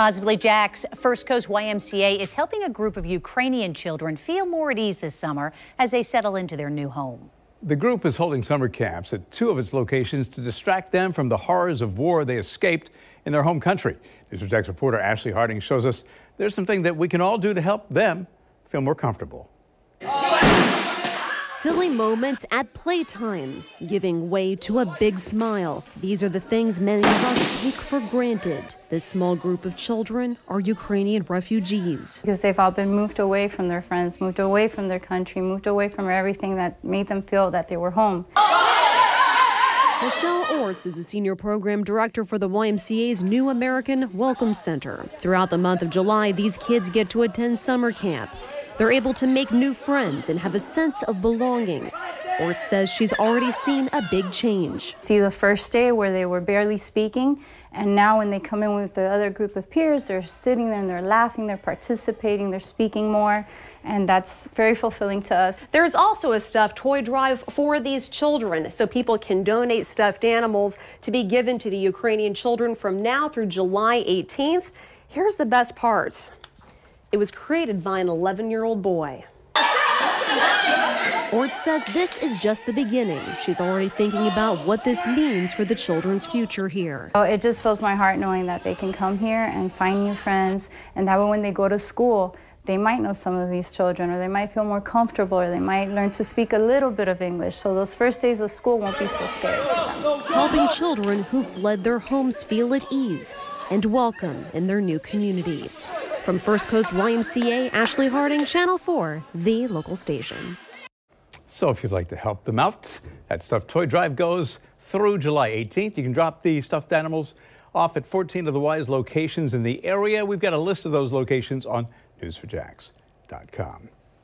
Positively Jax First Coast YMCA is helping a group of Ukrainian children feel more at ease this summer as they settle into their new home. The group is holding summer camps at two of its locations to distract them from the horrors of war they escaped in their home country. News Jax reporter Ashley Harding shows us there's something that we can all do to help them feel more comfortable. Silly moments at playtime, giving way to a big smile. These are the things many of us take for granted. This small group of children are Ukrainian refugees. Because they've all been moved away from their friends, moved away from their country, moved away from everything that made them feel that they were home. Michelle Orts is a senior program director for the YMCA's New American Welcome Center. Throughout the month of July, these kids get to attend summer camp. They're able to make new friends and have a sense of belonging. Ort says she's already seen a big change. See the first day where they were barely speaking, and now when they come in with the other group of peers, they're sitting there and they're laughing, they're participating, they're speaking more, and that's very fulfilling to us. There's also a stuffed toy drive for these children, so people can donate stuffed animals to be given to the Ukrainian children from now through July 18th. Here's the best part. It was created by an 11 year old boy. Ort says this is just the beginning. She's already thinking about what this means for the children's future here. Oh, it just fills my heart knowing that they can come here and find new friends, and that when they go to school, they might know some of these children, or they might feel more comfortable, or they might learn to speak a little bit of English. So those first days of school won't be so scary to them. Helping children who fled their homes feel at ease and welcome in their new community. From First Coast YMCA, Ashley Harding, Channel 4, the local station. So if you'd like to help them out, that stuffed toy drive goes through July 18th. You can drop the stuffed animals off at 14 of the Y's locations in the area. We've got a list of those locations on news4jax.com.